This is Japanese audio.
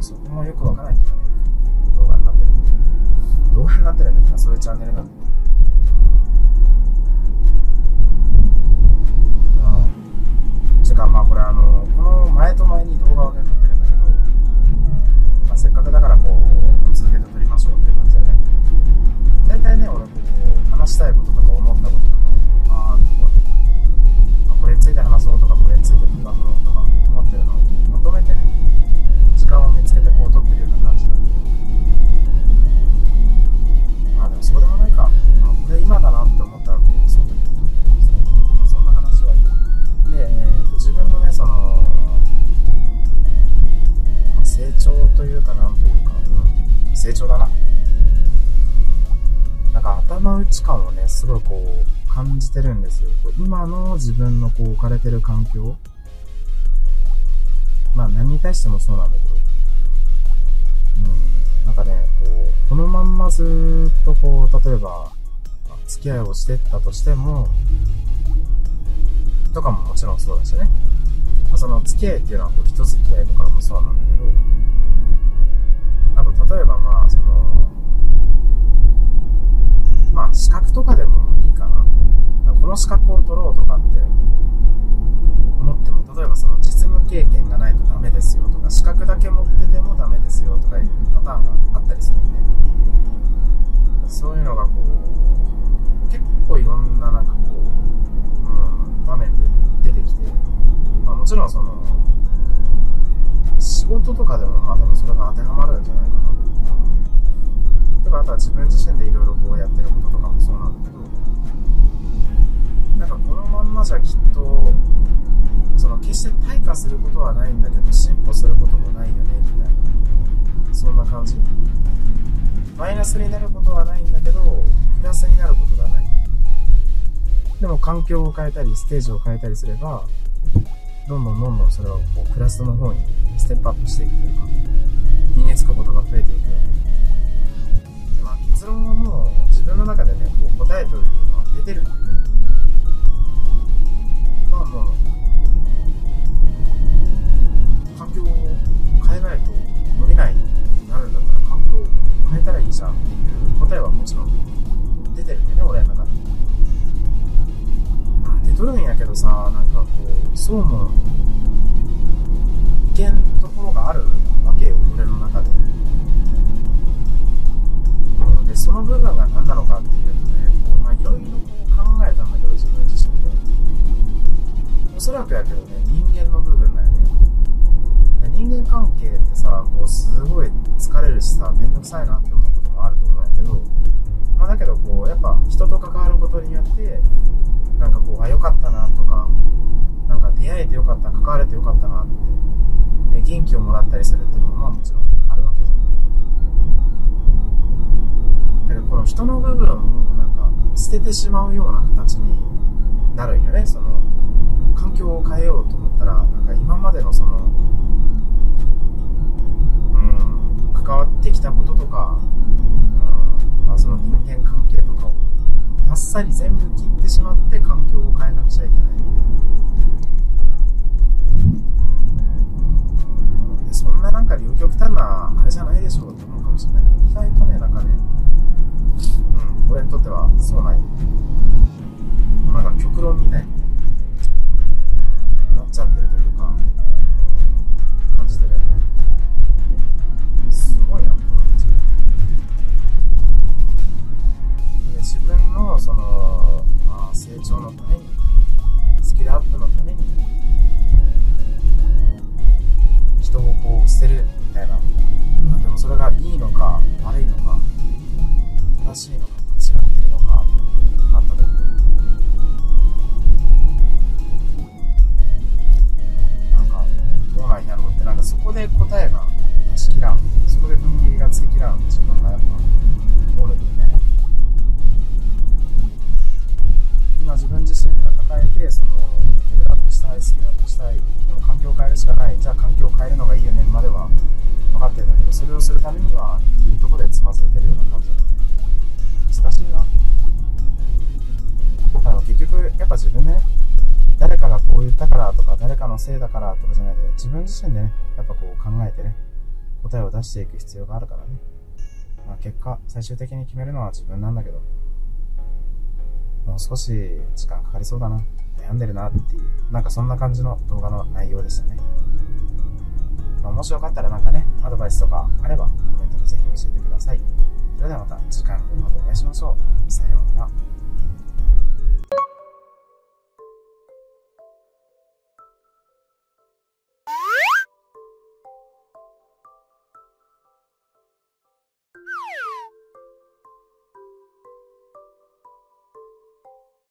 そこもよくわからないんだよね。動画になってるんで。動画になってるんだけどそういうチャンネルなんですごいこう感じてるんですよ。今の自分のこう置かれてる環境。まあ何に対してもそうなんだけど。うん。なんかねこうこのまんまずっとこう例えばま付き合いをしてったとしてもとかももちろんそうだしね。まあ、その付き合いっていうのはこう人付き合いとかもそうなんだけど、格だけ持っててもダメですよとかいうパターンがあったりするよね。そういうのがこう、結構いろんななんかこう、うん、場面で出てきて、まあ、もちろんその、仕事とかでもまあ多分それが当てはまるんじゃないかな。とか、あとは自分自身でいろいろこうやってることとかもそうなんだけど、なんかこのまんまじゃきっと、その決して退化することはないんだけど、進歩することもないよね、みたいな。そんな感じ。マイナスになることはないんだけど、プラスになることがない。でも環境を変えたり、ステージを変えたりすれば、どんどんどんどんそれはこう、プラスの方にステップアップしていくというか、身につくことが増えていくよね。でまあ結論はもう自分の中でね、こう答えというのは出てるんだけど、そうもいけんところがあるわけよ、俺の中で。うんで、その部分が何なのかっていうとね、こうまあいろいろこう考えたんだけど、自分自身で。おそらくやけどね、人間の部分だよね。人間関係ってさ、こうすごい疲れるしさ、めんどくさいなって思うこともあると思うんやけど、まあだけどこう、やっぱ人と関わることによって、なんかこう、あ、良かったなとか、なんか出会えてよかった、関われてよかったなって、で元気をもらったりするっていうのもまあもちろんあるわけじゃん。だけどこの人の部分をなんか捨ててしまうような形になるんよね、その、環境を変えようと思ったら、なんか今までのその、うん、関わってきたこととか、うん、まあその人間関係とかを、あっさり全部切ってしまって環境を変えなくちゃいけないみたいな。うんでそんななんか両極端なあれじゃないでしょうって思うかもしれないけど、意外とね、なんかね、うん、俺にとってはそうない。なんか極論みたいききらん自分がやっぱ、おるんよね。今自分自身が抱えて、その、レベルアップしたい、スキルアップしたい、でも環境を変えるしかない、じゃあ環境を変えるのがいいよね、までは分かってるんだけど、それをするためには、っていうところでつまずいてるような感じだね。難しいな。あの結局、やっぱ自分ね、誰かがこう言ったからとか、誰かのせいだからとかじゃないで、自分自身でね、やっぱこう考えてね、答えを出していく必要があるからね。まあ、結果、最終的に決めるのは自分なんだけど、もう少し時間かかりそうだな、悩んでるなっていう、なんかそんな感じの動画の内容でしたね。まあ、もしよかったらなんかね、アドバイスとかあればコメントでぜひ教えてください。それではまた次回の動画でお会いしましょう。さようなら。